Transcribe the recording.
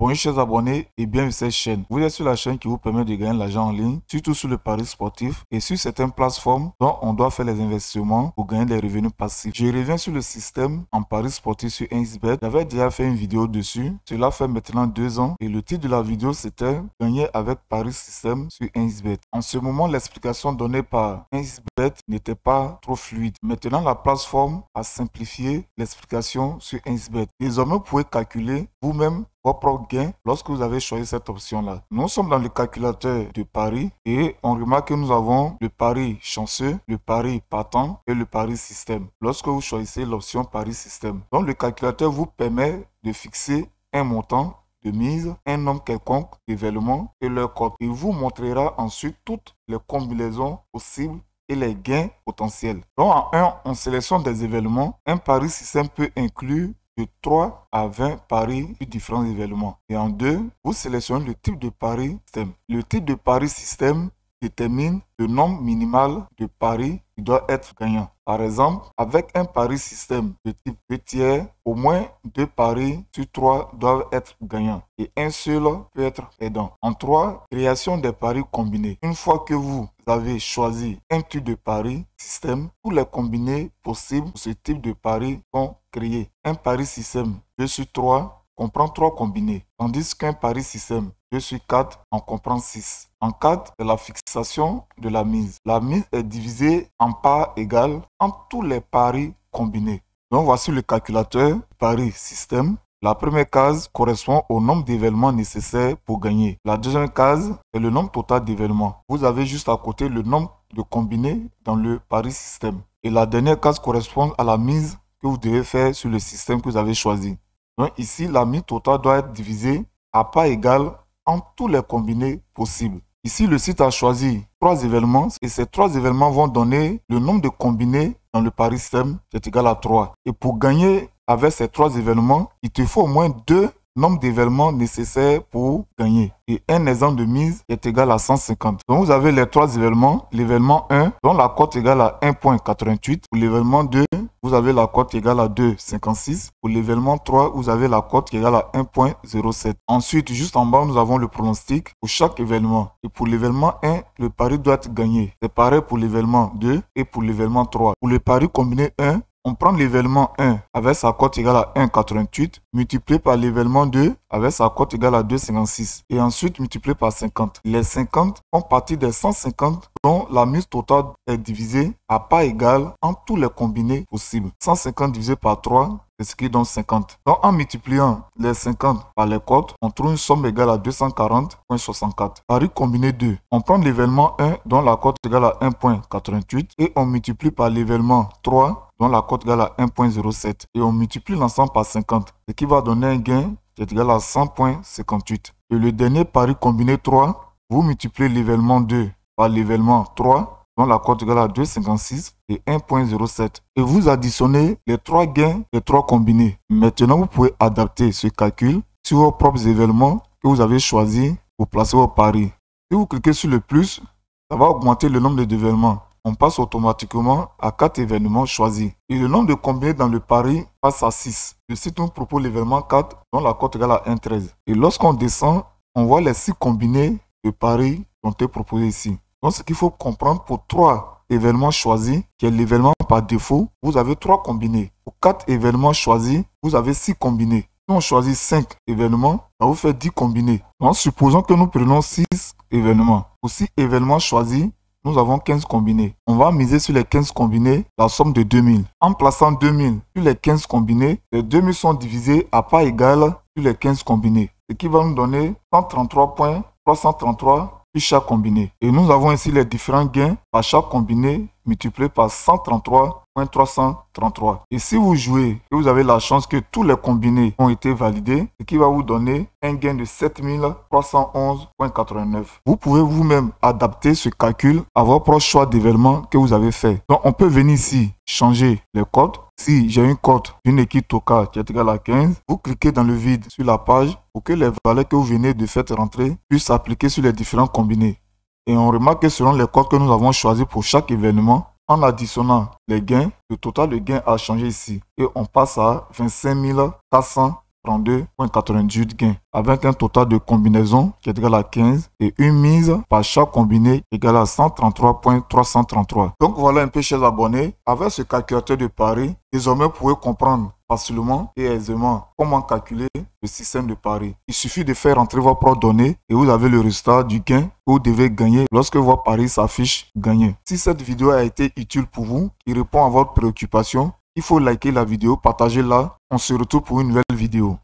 Bonjour chers abonnés et bienvenue sur cette chaîne. Vous êtes sur la chaîne qui vous permet de gagner l'argent en ligne, surtout sur le pari sportif et sur certaines plateformes dont on doit faire les investissements pour gagner des revenus passifs. Je reviens sur le système en pari sportif sur 1xBet. J'avais déjà fait une vidéo dessus. Cela fait maintenant deux ans et le titre de la vidéo c'était Gagner avec pari système sur 1xBet. En ce moment, l'explication donnée par 1xBet n'était pas trop fluide. Maintenant, la plateforme a simplifié l'explication sur 1xBet. Désormais, vous pouvez calculer vous-même propre gain lorsque vous avez choisi cette option-là. Nous sommes dans le calculateur de pari et on remarque que nous avons le pari chanceux, le pari partant et le pari système. Lorsque vous choisissez l'option pari système. Donc le calculateur vous permet de fixer un montant de mise, un nombre quelconque d'événements et leur code. Il vous montrera ensuite toutes les combinaisons possibles et les gains potentiels. Donc en 1, on des événements. Un pari système peut inclure de 3 à 20 paris sur différents événements. Et en deux, vous sélectionnez le type de pari système. Le type de pari système détermine le nombre minimal de paris qui doit être gagnant. Par exemple, avec un pari système de type 2 tiers, au moins deux paris sur trois doivent être gagnants et un seul peut être aidant. En trois, création des paris combinés. Une fois que vous avez choisi un type de pari système, tous les combinés possibles pour ce type de pari sont créés. Un pari système 2 sur 3 comprend 3 combinés, tandis qu'un pari système 2 sur 4 en comprend 6. En 4, c'est la fixation de la mise. La mise est divisée en parts égales entre tous les paris combinés. Donc voici le calculateur pari système. La première case correspond au nombre d'événements nécessaires pour gagner. La deuxième case est le nombre total d'événements. Vous avez juste à côté le nombre de combinés dans le pari système. Et la dernière case correspond à la mise que vous devez faire sur le système que vous avez choisi. Donc ici, la mise totale doit être divisée à pas égale en tous les combinés possibles. Ici, le site a choisi trois événements et ces trois événements vont donner le nombre de combinés dans le pari système qui est égal à 3. Et pour gagner avec ces trois événements, il te faut au moins deux nombre d'événements nécessaires pour gagner. Et un exemple de mise est égal à 150. Donc vous avez les trois événements. L'événement 1, dont la cote égale à 1.88. Pour l'événement 2, vous avez la cote égale à 2.56. Pour l'événement 3, vous avez la cote égale à 1.07. Ensuite, juste en bas, nous avons le pronostic pour chaque événement. Et pour l'événement 1, le pari doit être gagné. C'est pareil pour l'événement 2 et pour l'événement 3. Pour le pari combiné 1, on prend l'événement 1 avec sa cote égale à 1,88 multiplié par l'événement 2 avec sa cote égale à 2,56 et ensuite multiplié par 50. Les 50 font partie des 150 dont la mise totale est divisée à pas égal en tous les combinés possibles. 150 divisé par 3 c'est ce qui donne 50. Donc en multipliant les 50 par les cotes, on trouve une somme égale à 240.64. Pari combiné 2. On prend l'événement 1 dont la cote égale à 1.88 et on multiplie par l'événement 3 dont la cote égale à 1.07 et on multiplie l'ensemble par 50, ce qui va donner un gain qui est égal à 100.58. Et le dernier pari combiné 3, vous multipliez l'événement 2 par l'événement 3, dont la cote égale à 2,56 et 1.07. Et vous additionnez les trois gains les trois combinés. Maintenant, vous pouvez adapter ce calcul sur vos propres événements que vous avez choisis pour placer vos paris. Si vous cliquez sur le plus, ça va augmenter le nombre d'événements on passe automatiquement à 4 événements choisis. Et le nombre de combinés dans le pari passe à 6. Le site nous propose l'événement 4 dont la cote égale à 1,13. Et lorsqu'on descend, on voit les 6 combinés de paris qui ont été proposés ici. Donc ce qu'il faut comprendre pour 3 événements choisis, qui est l'événement par défaut, vous avez 3 combinés. Pour 4 événements choisis, vous avez 6 combinés. Si on choisit 5 événements, ça vous fait 10 combinés. Donc supposons que nous prenons 6 événements. Pour 6 événements choisis, nous avons 15 combinés. On va miser sur les 15 combinés la somme de 2000. En plaçant 2000 sur les 15 combinés, les 2000 sont divisés à pas égal sur les 15 combinés. Ce qui va nous donner 133 points, 333 sur chaque combiné. Et nous avons ici les différents gains par chaque combiné multiplié par 133 333. Et si vous jouez et vous avez la chance que tous les combinés ont été validés, ce qui va vous donner un gain de 7311.89. Vous pouvez vous-même adapter ce calcul à votre choix d'événement que vous avez fait. Donc on peut venir ici changer les codes. Si j'ai une code d'une équipe Toka qui est égale à 15, vous cliquez dans le vide sur la page pour que les valeurs que vous venez de faire rentrer puissent s'appliquer sur les différents combinés. Et on remarque que selon les codes que nous avons choisis pour chaque événement, en additionnant les gains, le total de gains a changé ici. Et on passe à 25 400 32,98 gains, avec un total de combinaisons qui est égal à 15 et une mise par chaque combiné égale à 133.333. Donc voilà un peu, chers abonnés, avec ce calculateur de paris, désormais vous pouvez comprendre facilement et aisément comment calculer le système de paris. Il suffit de faire entrer vos propres données et vous avez le résultat du gain que vous devez gagner lorsque votre pari s'affiche gagné. Si cette vidéo a été utile pour vous, qui répond à votre préoccupation, il faut liker la vidéo, partager la. On se retrouve pour une nouvelle vidéo.